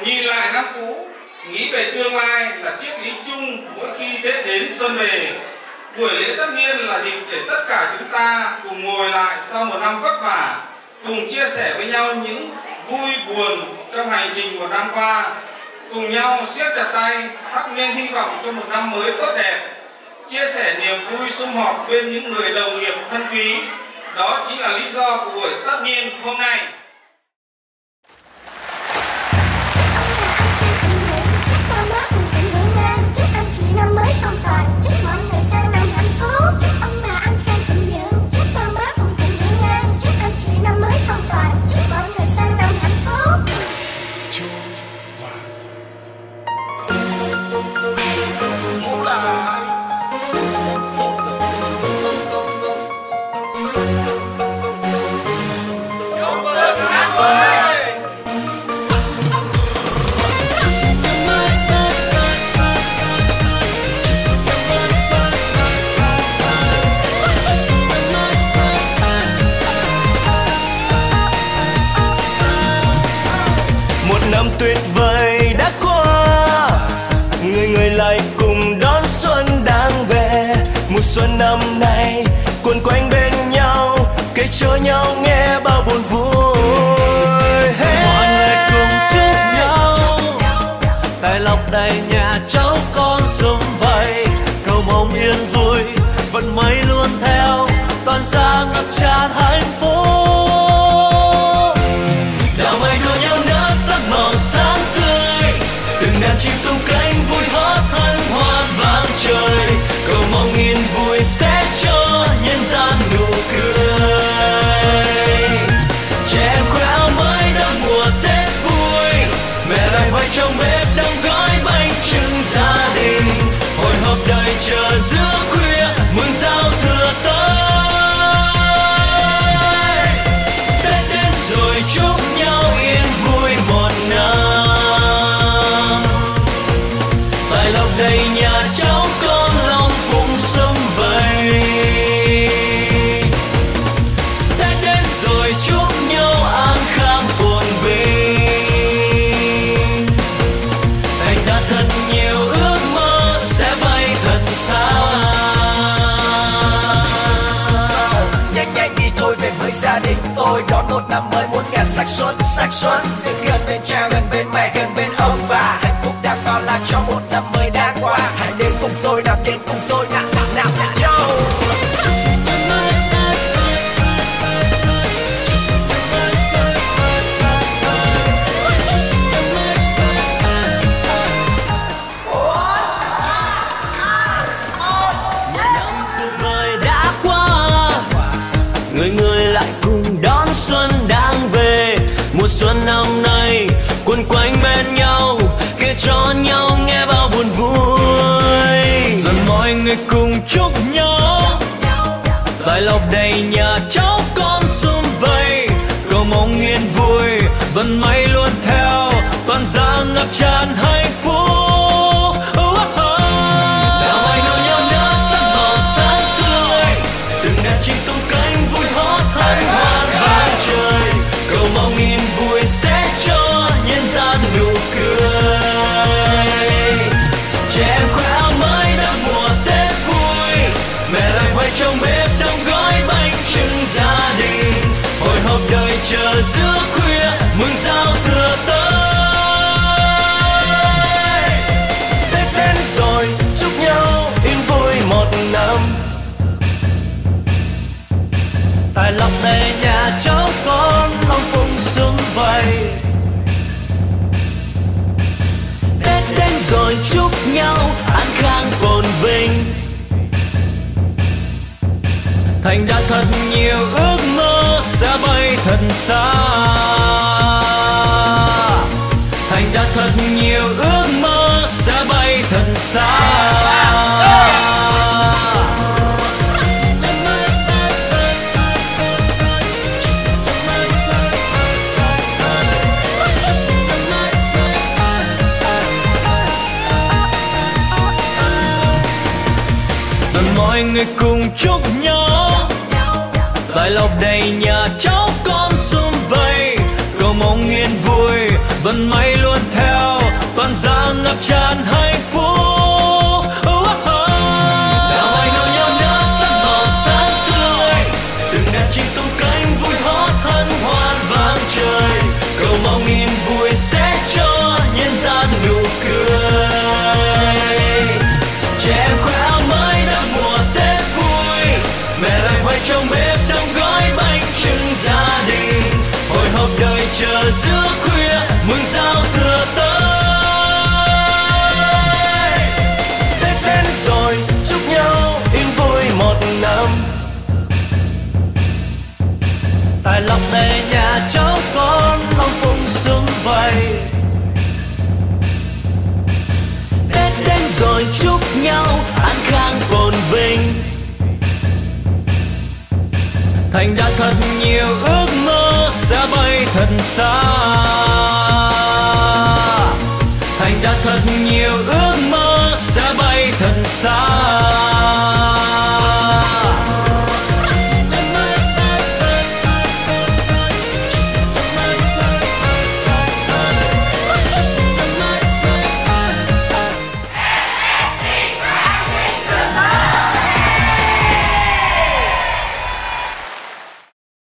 nhìn lại năm cũ, nghĩ về tương lai là triết lý chung mỗi khi tết đến xuân về. Buổi lễ tất niên là dịp để tất cả chúng ta cùng ngồi lại sau một năm vất vả, cùng chia sẻ với nhau những vui buồn trong hành trình một năm qua. Cùng nhau siết chặt tay thắp nên hy vọng cho một năm mới tốt đẹp. Chia sẻ niềm vui sum họp bên những người đồng nghiệp thân quý. Đó chính là lý do của buổi tất niên hôm nay. Năm tuyệt vời đã qua. Người người lại cùng đón xuân đang về. Mùa xuân năm nay quần quanh bên nhau, kể cho nhau nghe bao buồn vui. Mọi người cùng chúc nhau. Tài lộc đầy nhà cháu con sum vầy. Cầu mong yên vui vận may luôn theo. Toàn ra ngập tràn hạnh phúc. Gia đình tôi đón một năm mới muôn ngàn sắc xuân sắc xuân. Việc gần bên cha, gần bên mẹ, gần bên ông bà. Hạnh phúc đang bao la cho một năm mới đã qua. Hãy đến cùng tôi nào đến cùng tôi. Chúc nhau. Tại lộc đầy nhà cháu con sum vầy. Cầu mong yên vui vận may luôn theo. Toàn gia ngập tràn hạnh phúc. Trong bếp đông gói bánh trưng gia đình. Hồi hộp đợi chờ giữa khuya, mừng giao thừa tới. Tết đến rồi, chúc nhau yên vui một năm. Tài lộc đầy nhà cháu con long phụng sum vầy. Tết đến rồi, chúc nhau ăn thành đã thật nhiều ước mơ sẽ bay thật xa. Thành đã thật nhiều ước mơ sẽ bay thật xa. Mọi người cùng chúc nhau vài lộc đầy nhà cháu con sum vầy, cầu mong yên vui vẫn may luôn theo. Toàn gia ngập tràn tài lộc đầy nhà cháu con long phụng sương vầy. Tết đến rồi chúc nhau an khang phồn vinh. Thành đạt thật nhiều ước mơ sẽ bay thật xa. Thành đạt thật nhiều ước mơ sẽ bay thật xa.